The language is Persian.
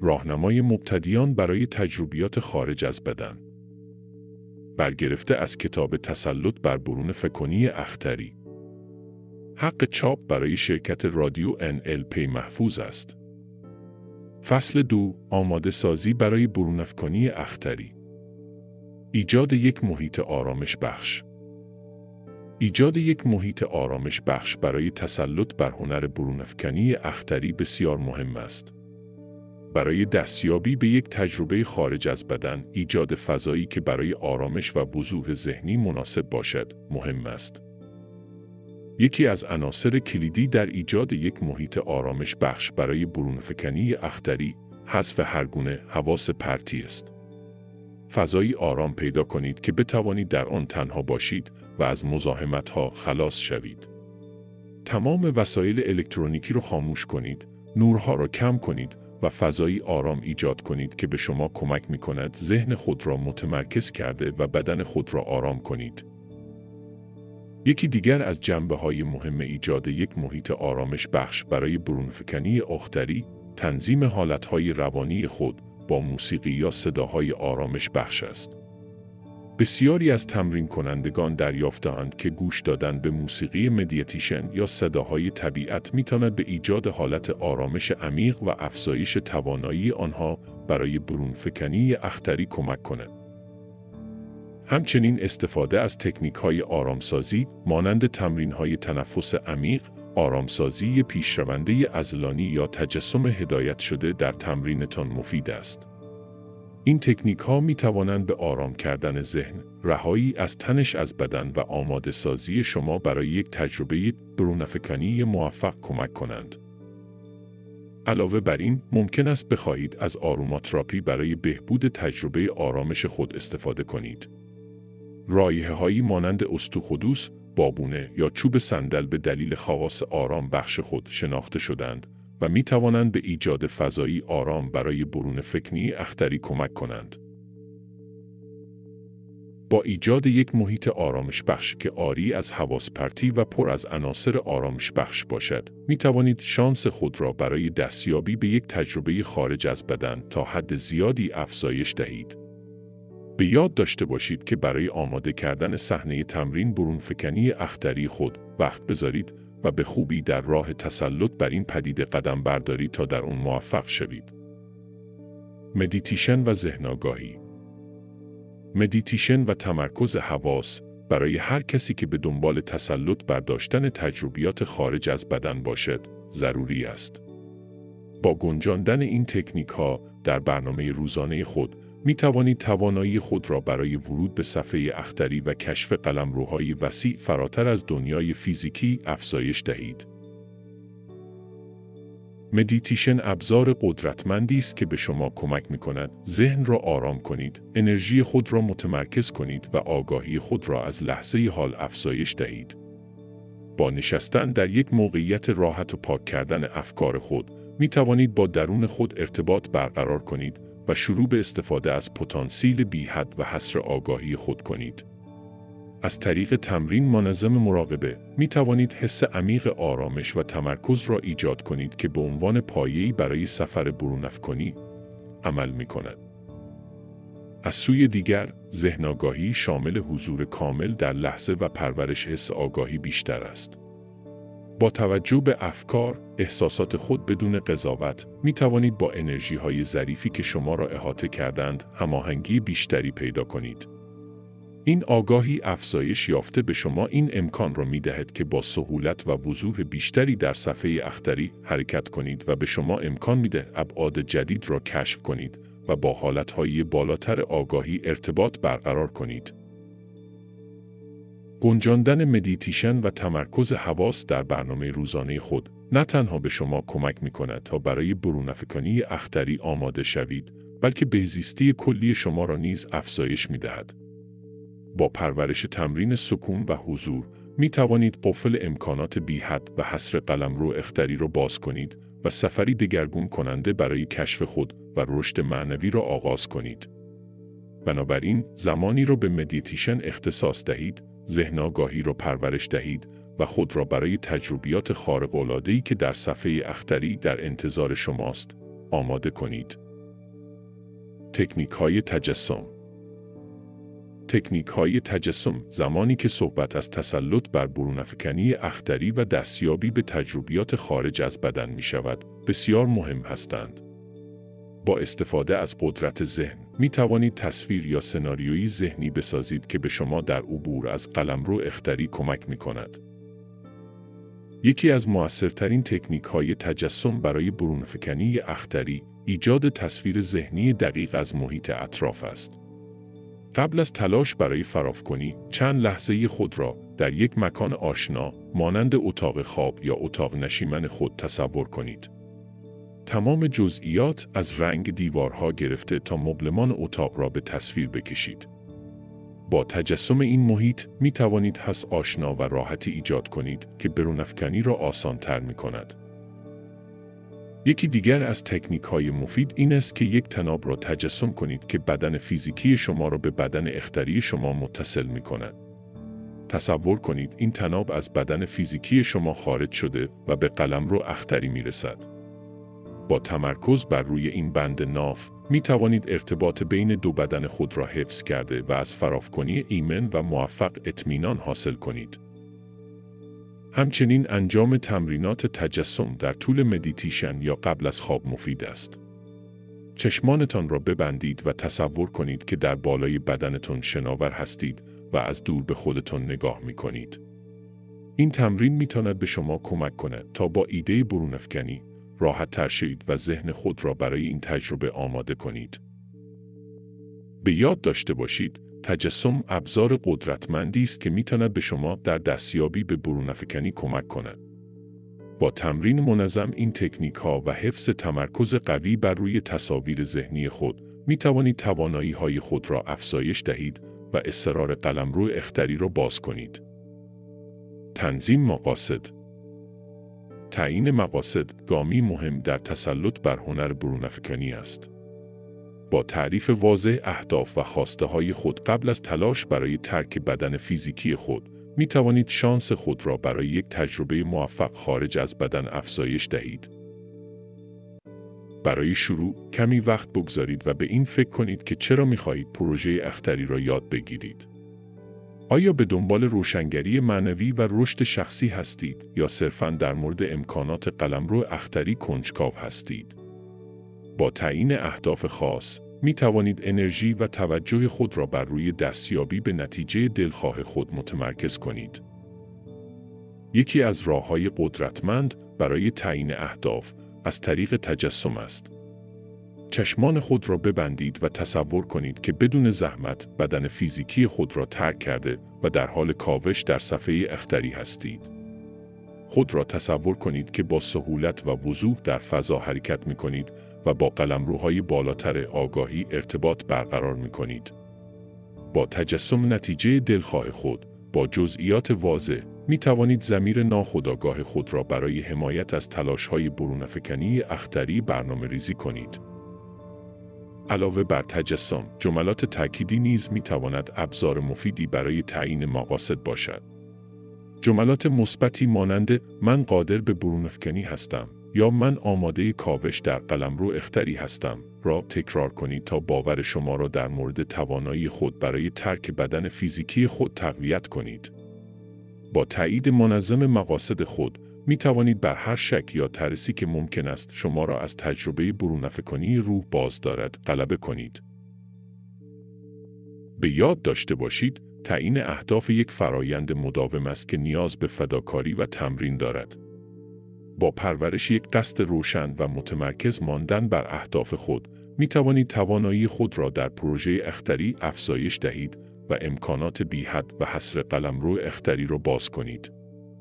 راهنمای مبتدیان برای تجربیات خارج از بدن برگرفته از کتاب تسلط بر برون فکونی اختری حق چاپ برای شرکت رادیو NLP محفوظ است. فصل دو آماده سازی برای برونفکانی اختری ایجاد یک محیط آرامش بخش ایجاد یک محیط آرامش بخش برای تسلط بر هنر برونفکنی اختری بسیار مهم است. برای دستیابی به یک تجربه خارج از بدن، ایجاد فضایی که برای آرامش و وضوح ذهنی مناسب باشد، مهم است. یکی از عناصر کلیدی در ایجاد یک محیط آرامش بخش برای برونفکنی اختری، حذف هرگونه حواس پرتی است. فضایی آرام پیدا کنید که بتوانید در آن تنها باشید و از مزاحمت ها خلاص شوید. تمام وسایل الکترونیکی رو خاموش کنید، نورها را کم کنید و فضایی آرام ایجاد کنید که به شما کمک می کند ذهن خود را متمرکز کرده و بدن خود را آرام کنید. یکی دیگر از جنبه های مهم ایجاد یک محیط آرامش بخش برای برونفکنی اختری، تنظیم حالت های روانی خود با موسیقی یا صداهای آرامش بخش است. بسیاری از تمرین کنندگان دریافتند که گوش دادن به موسیقی مدیتیشن یا صداهای طبیعت می‌تواند به ایجاد حالت آرامش عمیق و افزایش توانایی آنها برای برونفکنی اختری کمک کند. همچنین استفاده از تکنیک های آرامسازی مانند تمرین های تنفس عمیق، آرامسازی پیشرونده ازلانی یا تجسم هدایت شده در تمرینتان مفید است. این تکنیک ها می توانند به آرام کردن ذهن، رهایی از تنش از بدن و آماده سازی شما برای یک تجربه برونفکانی موفق کمک کنند. علاوه بر این، ممکن است بخواهید از آروماتراپی برای بهبود تجربه آرامش خود استفاده کنید. رایه هایی مانند استوخدوس، بابونه یا چوب صندل به دلیل خواص آرام بخش خود شناخته شدند و می توانند به ایجاد فضایی آرام برای برون فکنی اختری کمک کنند. با ایجاد یک محیط آرامش بخش که آری از حواس پرتی و پر از عناصر آرامش بخش باشد، می توانید شانس خود را برای دستیابی به یک تجربه خارج از بدن تا حد زیادی افزایش دهید. به یاد داشته باشید که برای آماده کردن صحنه تمرین برونفکنی اختری خود وقت بذارید و به خوبی در راه تسلط بر این پدیده قدم برداری تا در اون موفق شوید. مدیتیشن و ذهن آگاهی مدیتیشن و تمرکز حواس برای هر کسی که به دنبال تسلط بر داشتن تجربیات خارج از بدن باشد ضروری است. با گنجاندن این تکنیک ها در برنامه روزانه خود می توانید توانایی خود را برای ورود به صفحه اختری و کشف قلمروهای وسیع فراتر از دنیای فیزیکی افزایش دهید. مدیتیشن ابزار قدرتمندی است که به شما کمک می کند ذهن را آرام کنید، انرژی خود را متمرکز کنید و آگاهی خود را از لحظه حال افزایش دهید. با نشستن در یک موقعیت راحت و پاک کردن افکار خود، می توانید با درون خود ارتباط برقرار کنید و شروع به استفاده از پتانسیل بیحد و حصر آگاهی خود کنید. از طریق تمرین منظم مراقبه می توانید حس عمیق آرامش و تمرکز را ایجاد کنید که به عنوان پایه‌ای برای سفر برونفکنی عمل می کند. از سوی دیگر، ذهن آگاهی شامل حضور کامل در لحظه و پرورش حس آگاهی بیشتر است. با توجه به افکار، احساسات خود بدون قضاوت، می توانید با انرژی های ظریفی که شما را احاطه کردند، هماهنگی بیشتری پیدا کنید. این آگاهی افزایش یافته به شما این امکان را می دهد که با سهولت و وضوح بیشتری در صفحه اختری حرکت کنید و به شما امکان می دهد ابعاد جدید را کشف کنید و با حالتهای بالاتر آگاهی ارتباط برقرار کنید. گنجاندن مدیتیشن و تمرکز حواس در برنامه روزانه خود نه تنها به شما کمک می کند تا برای برونفکانی اختری آماده شوید بلکه بهزیستی کلی شما را نیز افزایش می دهد. با پرورش تمرین سکون و حضور می توانید قفل امکانات بیحد و حسر قلم رو اختری را باز کنید و سفری دگرگون کننده برای کشف خود و رشد معنوی را آغاز کنید. بنابراین زمانی را به مدیتیشن اختصاص دهید ذهن آگاهی را پرورش دهید و خود را برای تجربیات خارق‌العاده‌ای که در صفحه اختری در انتظار شماست آماده کنید. تکنیک های تجسم تکنیک های تجسم زمانی که صحبت از تسلط بر برونفکنی اختری و دستیابی به تجربیات خارج از بدن می شود بسیار مهم هستند. با استفاده از قدرت ذهن می توانید تصویر یا سناریویی ذهنی بسازید که به شما در عبور از قلمرو اختری کمک می کند. یکی از موثرترین تکنیک های تجسم برای برونفکنی اختری ایجاد تصویر ذهنی دقیق از محیط اطراف است. قبل از تلاش برای فرافکنی، چند لحظه خود را در یک مکان آشنا مانند اتاق خواب یا اتاق نشیمن خود تصور کنید. تمام جزئیات از رنگ دیوارها گرفته تا مبلمان اتاق را به تصویر بکشید. با تجسم این محیط می توانید حس آشنا و راحتی ایجاد کنید که برونفکنی را آسان تر می کند. یکی دیگر از تکنیک های مفید این است که یک تناب را تجسم کنید که بدن فیزیکی شما را به بدن اختری شما متصل می کند. تصور کنید این تناب از بدن فیزیکی شما خارج شده و به قلم رو اختری می رسد. با تمرکز بر روی این بند ناف می توانید ارتباط بین دو بدن خود را حفظ کرده و از فرافکنی ایمن و موفق اطمینان حاصل کنید. همچنین انجام تمرینات تجسم در طول مدیتیشن یا قبل از خواب مفید است. چشمانتان را ببندید و تصور کنید که در بالای بدنتون شناور هستید و از دور به خودتون نگاه می کنید. این تمرین می تاند به شما کمک کند تا با ایده برونفکنی راحت تر شید و ذهن خود را برای این تجربه آماده کنید. به یاد داشته باشید تجسم ابزار قدرتمندی است که می‌تواند به شما در دستیابی به برونفکنی کمک کند. با تمرین منظم این تکنیک ها و حفظ تمرکز قوی بر روی تصاویر ذهنی خود می توانید توانایی های خود را افزایش دهید و اصرار قلمرو اختری را باز کنید. تنظیم مقاصد تعیین مقاصد گامی مهم در تسلط بر هنر برونفکنی است. با تعریف واضح اهداف و خواسته های خود قبل از تلاش برای ترک بدن فیزیکی خود، می توانید شانس خود را برای یک تجربه موفق خارج از بدن افزایش دهید. برای شروع کمی وقت بگذارید و به این فکر کنید که چرا می خواهید پروژه اختری را یاد بگیرید. آیا به دنبال روشنگری معنوی و رشد شخصی هستید یا صرفاً در مورد امکانات قلمرو اختری کنجکاو هستید؟ با تعیین اهداف خاص، می توانید انرژی و توجه خود را بر روی دستیابی به نتیجه دلخواه خود متمرکز کنید. یکی از راه های قدرتمند برای تعیین اهداف از طریق تجسم است. چشمان خود را ببندید و تصور کنید که بدون زحمت بدن فیزیکی خود را ترک کرده و در حال کاوش در صفحه اختری هستید. خود را تصور کنید که با سهولت و وضوح در فضا حرکت می کنید و با قلمروهای بالاتر آگاهی ارتباط برقرار می کنید. با تجسم نتیجه دلخواه خود، با جزئیات واضح، می توانید زمیر ناخودآگاه خود را برای حمایت از تلاش های برونفکنی اختری برنامه ریزی کنید. علاوه بر تجسم، جملات تأکیدی نیز می تواند ابزار مفیدی برای تعیین مقاصد باشد. جملات مثبتی مانند من قادر به برونفکنی هستم یا من آماده کاوش در قلمرو اختری هستم را تکرار کنید تا باور شما را در مورد توانایی خود برای ترک بدن فیزیکی خود تقویت کنید. با تایید منظم مقاصد خود می توانید بر هر شک یا ترسی که ممکن است شما را از تجربه برونفکنی روح باز دارد غلبه کنید. به یاد داشته باشید تعیین اهداف یک فرایند مداوم است که نیاز به فداکاری و تمرین دارد. با پرورش یک قصد روشن و متمرکز ماندن بر اهداف خود، می توانید توانایی خود را در پروژه اختری افزایش دهید و امکانات بیحد و حسر قلمرو اختری را باز کنید.